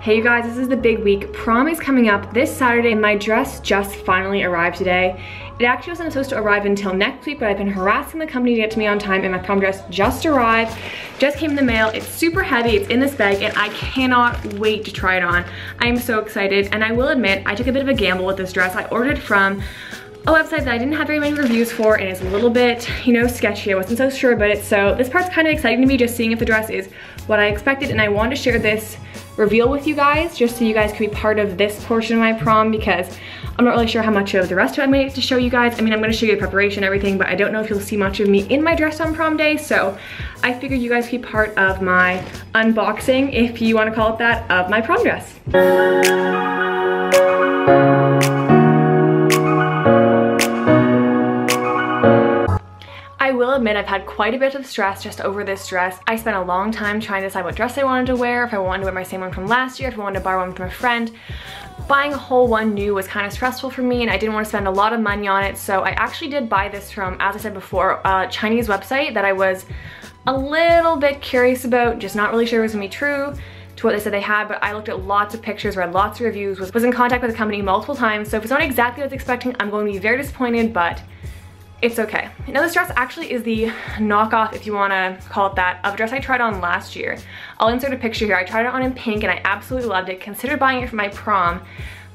Hey you guys, this is the big week. Prom is coming up this Saturday and my dress just finally arrived today. It actually wasn't supposed to arrive until next week, but I've been harassing the company to get to me on time and my prom dress just arrived. Just came in the mail. It's super heavy, it's in this bag and I cannot wait to try it on. I'm so excited and I will admit, I took a bit of a gamble with this dress. I ordered from a website that I didn't have very many reviews for and it's a little bit, you know, sketchy. I wasn't so sure about it. So this part's kind of exciting to me just seeing if the dress is what I expected and I wanted to share this reveal with you guys just so you guys can be part of this portion of my prom because I'm not really sure how much of the rest of it I'm going to show you guys. I mean, I'm going to show you the preparation and everything, but I don't know if you'll see much of me in my dress on prom day. So I figured you guys could be part of my unboxing, if you want to call it that, of my prom dress. Will admit I've had quite a bit of stress just over this dress. I spent a long time trying to decide what dress I wanted to wear, if I wanted to wear my same one from last year, if I wanted to borrow one from a friend. Buying a whole one new was kind of stressful for me and I didn't want to spend a lot of money on it, so I actually did buy this from, as I said before, a Chinese website that I was a little bit curious about, just not really sure it was gonna be true to what they said they had, but I looked at lots of pictures, read lots of reviews, was, was in contact with the company multiple times, so if it's not exactly what I was expecting, I'm going to be very disappointed, but it's okay. Now this dress actually is the knockoff, if you wanna call it that, of a dress I tried on last year. I'll insert a picture here. I tried it on in pink and I absolutely loved it. Considered buying it for my prom,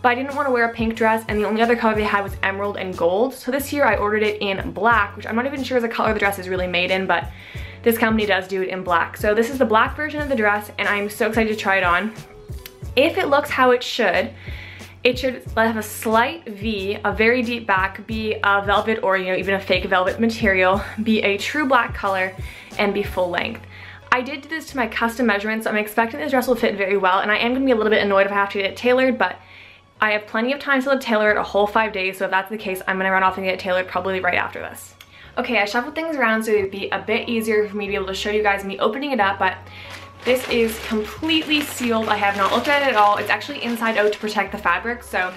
but I didn't wanna wear a pink dress and the only other color they had was emerald and gold. So this year I ordered it in black, which I'm not even sure is a color the dress is really made in, but this company does do it in black. So this is the black version of the dress and I'm so excited to try it on. If it looks how it should, it should have a slight V, a very deep back, be a velvet or you know even a fake velvet material, be a true black color, and be full length. I did do this to my custom measurements, so I'm expecting this dress will fit very well, and I am gonna be a little bit annoyed if I have to get it tailored, but I have plenty of time to tailor it a whole five days, so if that's the case, I'm gonna run off and get it tailored probably right after this. Okay, I shuffled things around so it'd be a bit easier for me to be able to show you guys me opening it up, but this is completely sealed. I have not looked at it at all. It's actually inside out to protect the fabric, so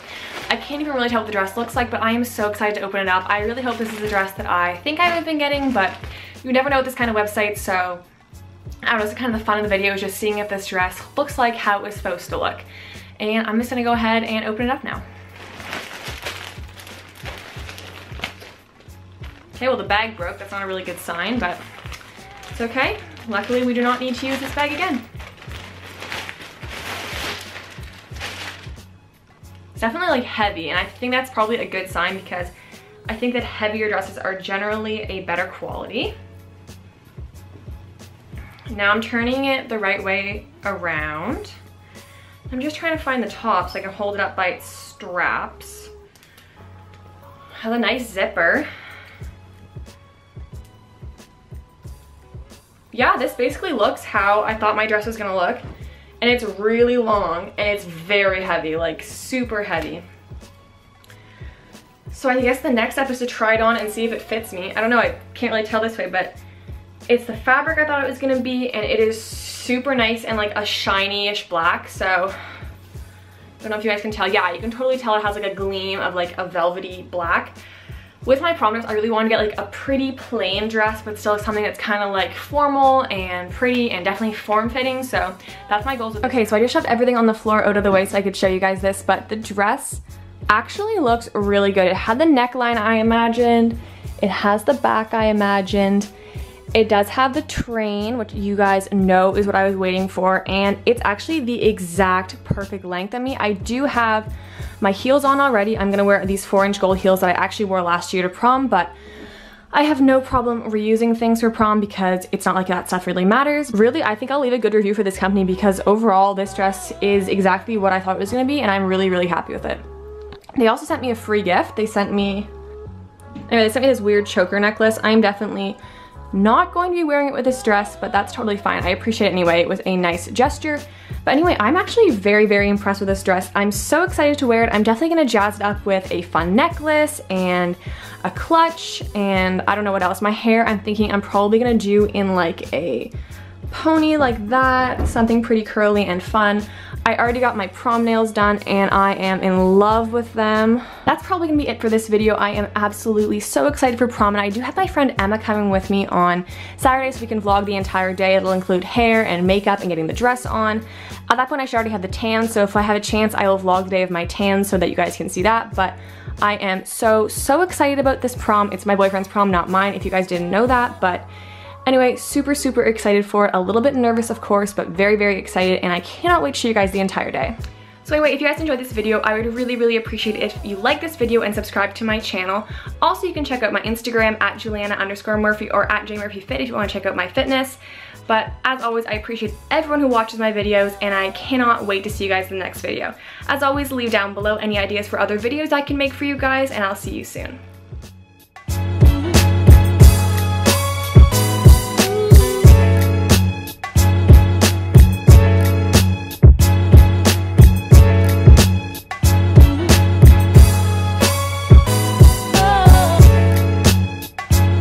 I can't even really tell what the dress looks like, but I am so excited to open it up. I really hope this is a dress that I think I've been getting, but you never know with this kind of website, so I don't know, it's kind of the fun of the video is just seeing if this dress looks like how it was supposed to look. And I'm just gonna go ahead and open it up now. Okay, well the bag broke. That's not a really good sign, but it's okay. Luckily, we do not need to use this bag again. It's definitely like heavy, and I think that's probably a good sign because I think that heavier dresses are generally a better quality. Now I'm turning it the right way around. I'm just trying to find the top so I can hold it up by its straps. Has a nice zipper. Yeah, this basically looks how I thought my dress was gonna look. And it's really long and it's very heavy, like super heavy. So I guess the next step is to try it on and see if it fits me. I don't know, I can't really tell this way, but it's the fabric I thought it was gonna be and it is super nice and like a shiny-ish black, so I don't know if you guys can tell. Yeah, you can totally tell it has like a gleam of like a velvety black. With my prom dress, I really want to get like a pretty plain dress, but still something that's kind of like formal and pretty and definitely form-fitting. So that's my goals. Okay, so I just shoved everything on the floor out of the way so I could show you guys this, but the dress actually looks really good. It had the neckline I imagined. It has the back I imagined. It does have the train, which you guys know is what I was waiting for, and it's actually the exact perfect length of me. I do have my heels on already. I'm gonna wear these four inch gold heels that I actually wore last year to prom, but I have no problem reusing things for prom because it's not like that stuff really matters. Really, I think I'll leave a good review for this company because overall this dress is exactly what I thought it was gonna be and I'm really, really happy with it. They also sent me a free gift. They sent me, anyway, they sent me this weird choker necklace. I'm definitely not going to be wearing it with this dress, but that's totally fine. I appreciate it anyway. It was a nice gesture. But anyway, I'm actually very, very impressed with this dress. I'm so excited to wear it. I'm definitely gonna jazz it up with a fun necklace and a clutch and I don't know what else. My hair, I'm thinking I'm probably gonna do in like a pony like that, something pretty curly and fun. I already got my prom nails done and I am in love with them. That's probably gonna be it for this video. I am absolutely so excited for prom and I do have my friend Emma coming with me on Saturday so we can vlog the entire day. It'll include hair and makeup and getting the dress on. At that point I should already have the tan so if I have a chance I will vlog the day of my tan so that you guys can see that but I am so, so excited about this prom. It's my boyfriend's prom, not mine, if you guys didn't know that, but Anyway, super, super excited for it. A little bit nervous, of course, but very, very excited, and I cannot wait to show you guys the entire day. So anyway, if you guys enjoyed this video, I would really, really appreciate it if you like this video and subscribe to my channel. Also, you can check out my Instagram at Juliana underscore Murphy or at JMurphyFit if you want to check out my fitness. But as always, I appreciate everyone who watches my videos and I cannot wait to see you guys in the next video. As always, leave down below any ideas for other videos I can make for you guys and I'll see you soon.